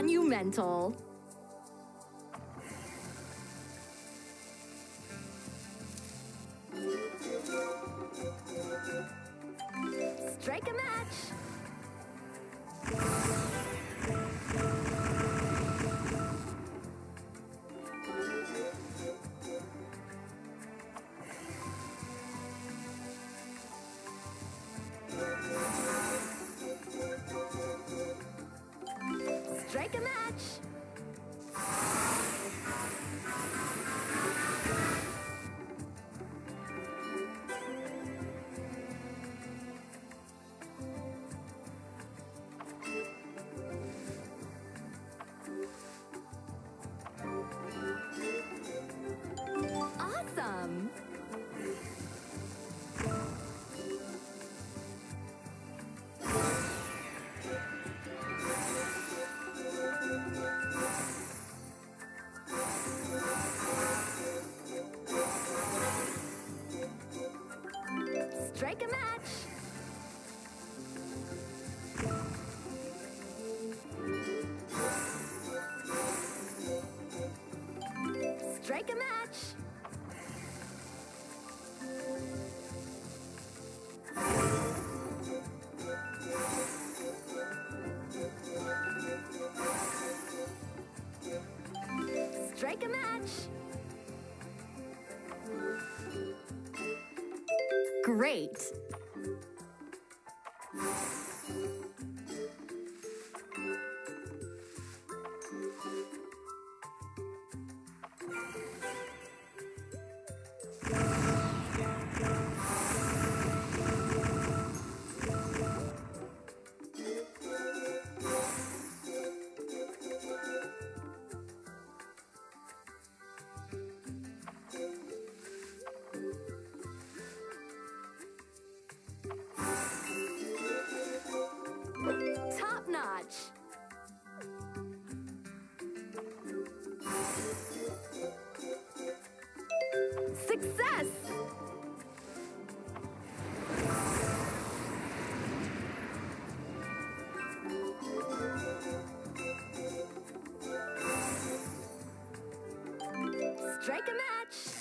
monumental. Strike a A match. Strike a match! Strike a match! Great! Notch! Success! Strike a match!